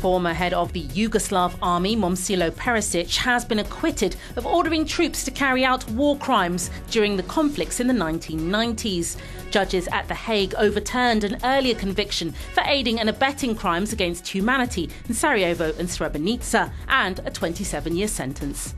Former head of the Yugoslav army, Momcilo Perisic, has been acquitted of ordering troops to carry out war crimes during the conflicts in the 1990s. Judges at The Hague overturned an earlier conviction for aiding and abetting crimes against humanity in Sarajevo and Srebrenica and a 27 year sentence.